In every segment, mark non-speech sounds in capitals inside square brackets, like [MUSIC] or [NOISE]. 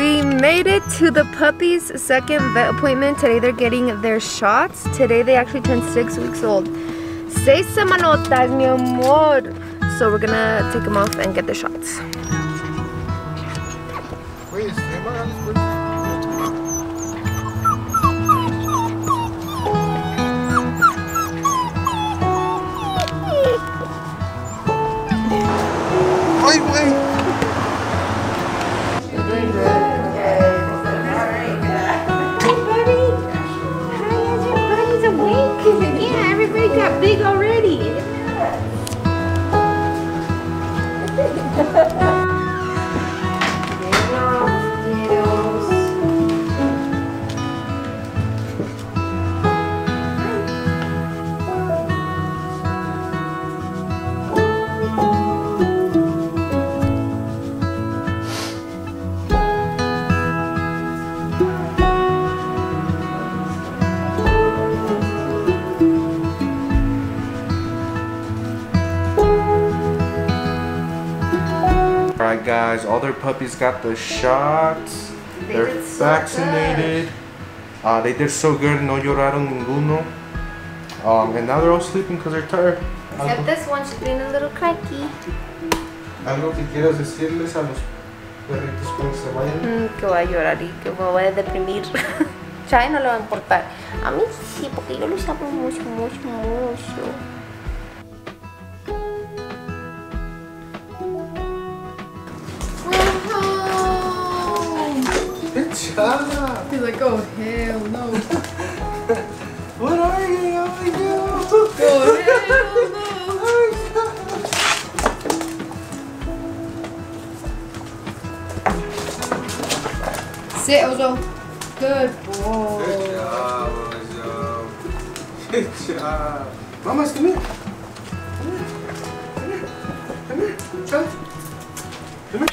we made it to the puppy's second vet appointment. Today they're getting their shots. Today they actually turned six weeks old. Seis semanotas, mi amor. So we're gonna take them off and get the shots. Guys, all their puppies got the shots. They They're did so vaccinated. Uh, they did so good, no lloraron ninguno. Um, and now they're all sleeping because they're tired. Except this one, she's being a little cranky. ¿Algo que quieras decirles a los perritos cuando se vayan? Mm, que voy a llorar y que me voy a deprimir. [LAUGHS] Chai no le va a importar. A mí sí, porque yo los amo mucho, mucho, mucho. He's like, oh hell no. [LAUGHS] What are you? Oh my Oh hell no. Sit, Ozzo. Good boy. Good job, Ozzo. Good job. Mamas, come here.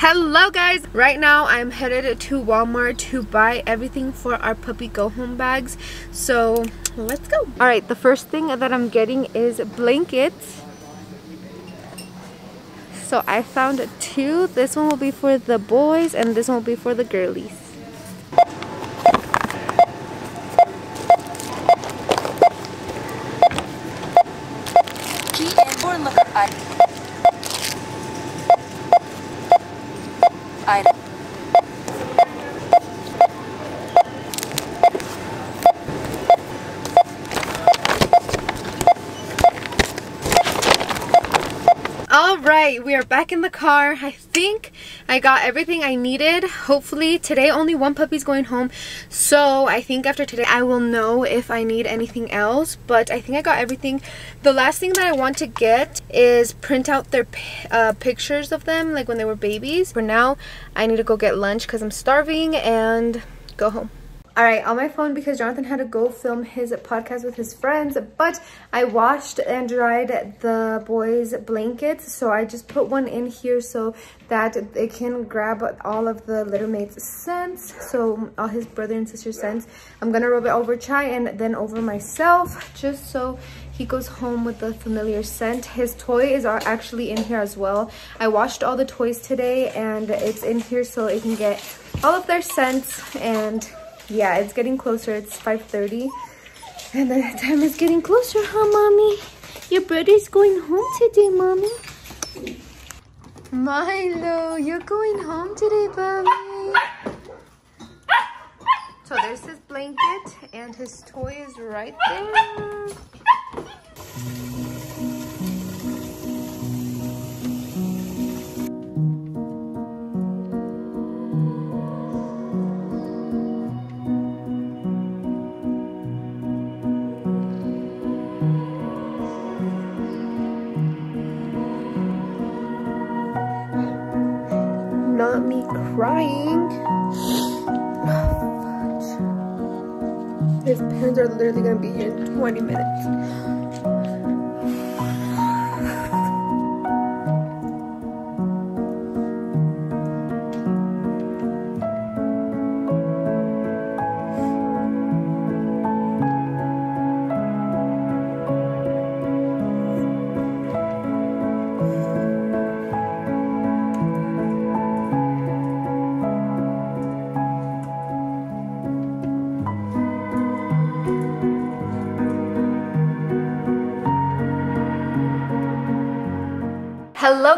Hello guys! Right now I'm headed to Walmart to buy everything for our puppy go home bags. So let's go. Alright, the first thing that I'm getting is blankets. So I found two. This one will be for the boys and this one will be for the girlies. Key and or look up item. Item. We are back in the car. I think I got everything I needed. Hopefully today only one puppy's going home. So I think after today I will know if I need anything else. But I think I got everything. The last thing that I want to get is print out their uh, pictures of them like when they were babies. For now, I need to go get lunch because I'm starving and go home. Alright, on my phone because Jonathan had to go film his podcast with his friends, but I washed and dried the boys' blankets, so I just put one in here so that it can grab all of the little mate's scents, so all his brother and sister scents. I'm gonna rub it over Chai and then over myself, just so he goes home with the familiar scent. His toy is actually in here as well. I washed all the toys today and it's in here so it can get all of their scents and yeah, it's getting closer. It's 5.30 and the time is getting closer, huh, Mommy? Your brother's going home today, Mommy. Milo, you're going home today, Mommy. So there's his blanket and his toy is right there. His are literally gonna be here in 20 minutes.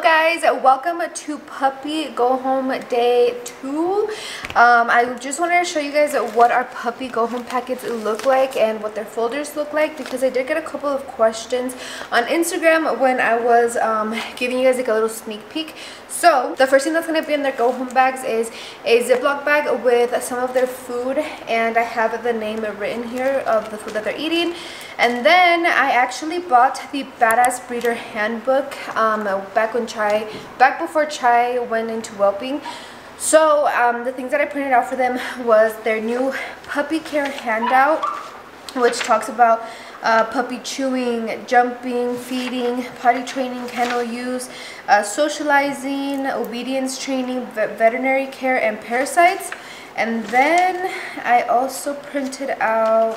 Guys, welcome to puppy go home day two. Um, I just wanted to show you guys what our puppy go home packets look like and what their folders look like because I did get a couple of questions on Instagram when I was um, giving you guys like a little sneak peek. So the first thing that's going to be in their go home bags is a Ziploc bag with some of their food and I have the name written here of the food that they're eating. And then I actually bought the Badass Breeder Handbook um, back when Chai, back before Chai went into whelping. So um, the things that I printed out for them was their new puppy care handout, which talks about uh, puppy chewing, jumping, feeding, potty training, kennel use, uh, socializing, obedience training, veterinary care, and parasites. And then I also printed out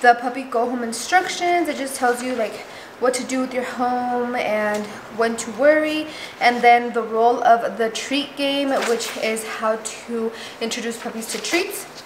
the puppy go home instructions. It just tells you like what to do with your home and when to worry and then the role of the treat game which is how to introduce puppies to treats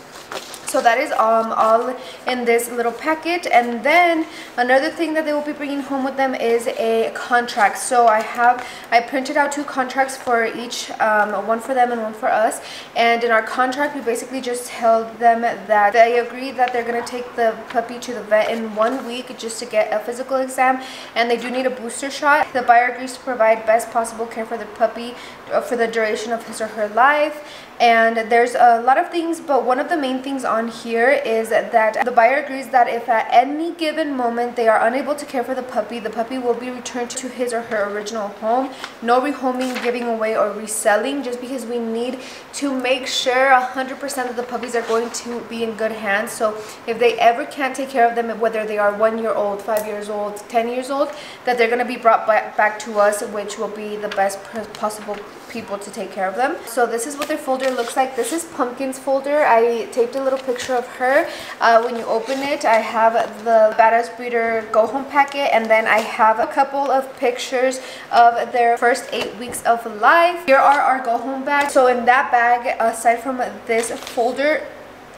so that is um, all in this little packet. And then another thing that they will be bringing home with them is a contract. So i have i printed out two contracts for each um, one for them and one for us. And in our contract we basically just told them that they agreed that they're to take the puppy to the vet in one week just to get a physical exam. And they do need a booster shot. The buyer agrees to provide best possible care for the puppy uh, for the duration of his or her life. And there's a lot of things but one of the main things on here is that the buyer agrees that if at any given moment they are unable to care for the puppy the puppy will be returned to his or her original home. No rehoming giving away or reselling just because we need to make sure 100% that the puppies are going to be in good hands. So if they ever can't take care of them whether they are one year old five years old 10 years old that they're going to be brought back to us which will be the best possible people to take care of them. So this is what their folder looks like. This is Pumpkin's folder. I taped a little picture of her. Uh, when you open it, I have the Badass Breeder Go Home packet and then I have a couple of pictures of their first eight weeks of life. Here are our Go Home bags. So in that bag, aside from this folder,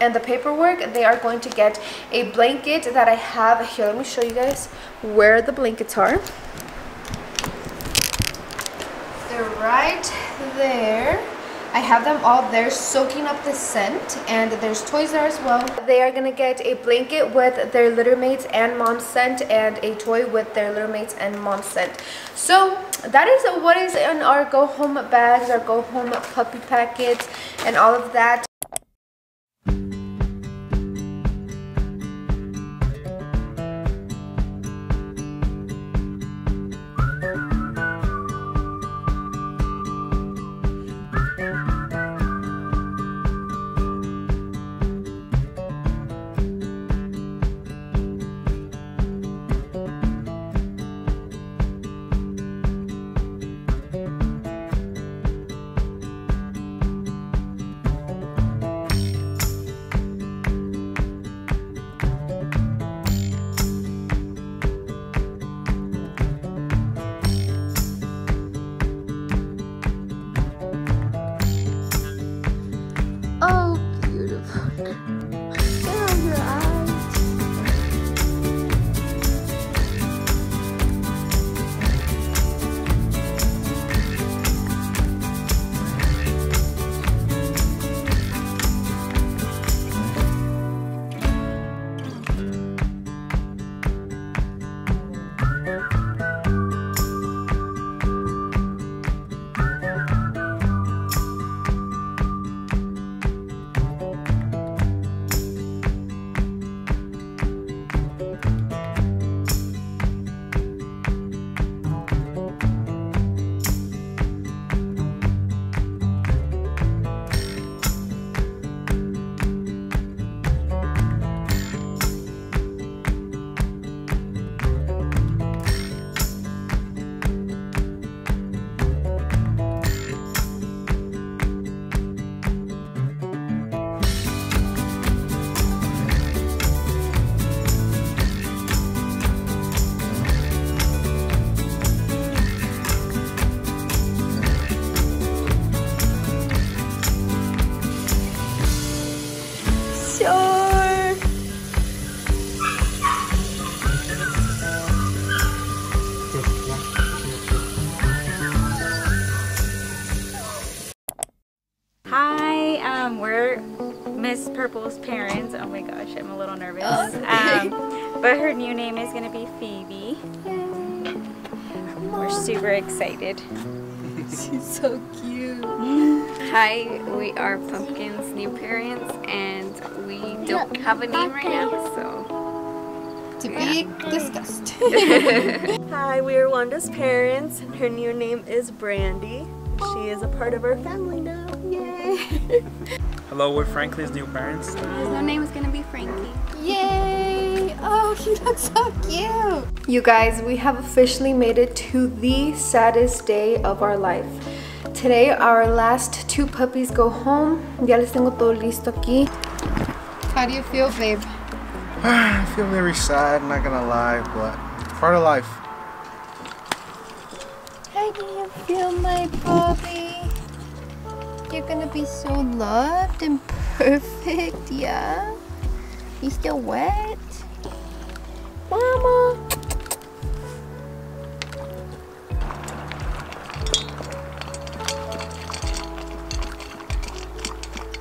and the paperwork they are going to get a blanket that I have here let me show you guys where the blankets are right there. I have them all there soaking up the scent and there's toys there as well. They are gonna get a blanket with their litter mates and mom's scent and a toy with their litter mates and mom's scent. So that is what is in our go home bags, our go home puppy packets and all of that. Miss Purple's parents. Oh my gosh, I'm a little nervous. Um, but her new name is gonna be Phoebe. We're super excited. [LAUGHS] She's so cute. Hi, we are Pumpkin's new parents, and we don't have a name right now, so To be discussed. [LAUGHS] Hi, we are Wanda's parents. And her new name is Brandy. She is a part of our family now. Yay! [LAUGHS] Hello, we're Franklin's new parents. his new name is gonna be Frankie. Yay! Oh, [LAUGHS] he looks so cute. You guys, we have officially made it to the saddest day of our life. Today, our last two puppies go home. Ya les tengo todo listo aquí. How do you feel, babe? [SIGHS] I feel very sad, not gonna lie, but part of life. How do you feel, my puppy? You're gonna be so loved and [LAUGHS] perfect, yeah? You still wet? Mama!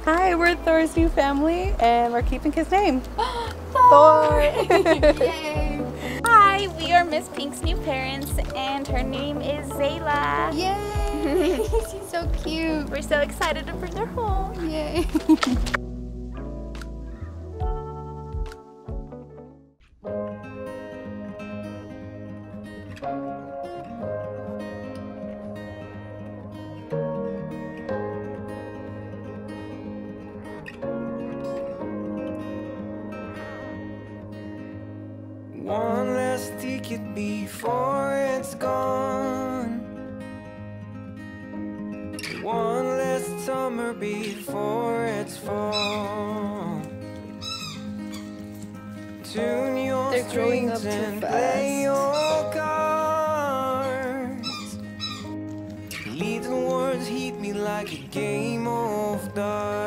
Hi, we're Thor's new family, and we're keeping his name. [GASPS] Thor! [LAUGHS] Yay! Hi, we are Miss Pink's new parents, and her name is Zayla. Yay! [LAUGHS] She's so cute. We're so excited to bring her home. Yay! One last ticket before before it's fall. Tune your They're growing up strings too and play your cards. Little words hit me like a game of darts.